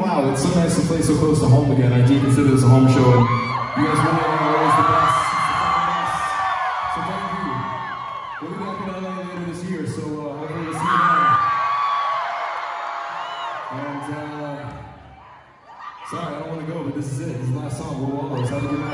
wow, it's so nice to play so close to home again. I do consider this a home show, and you guys really are always the best. So thank you. We'll be back in LA later this year, so uh, hopefully we'll see you then. And, uh, sorry, I don't want to go, but this is it. This is the last song. We're Wallows. Have a Good night.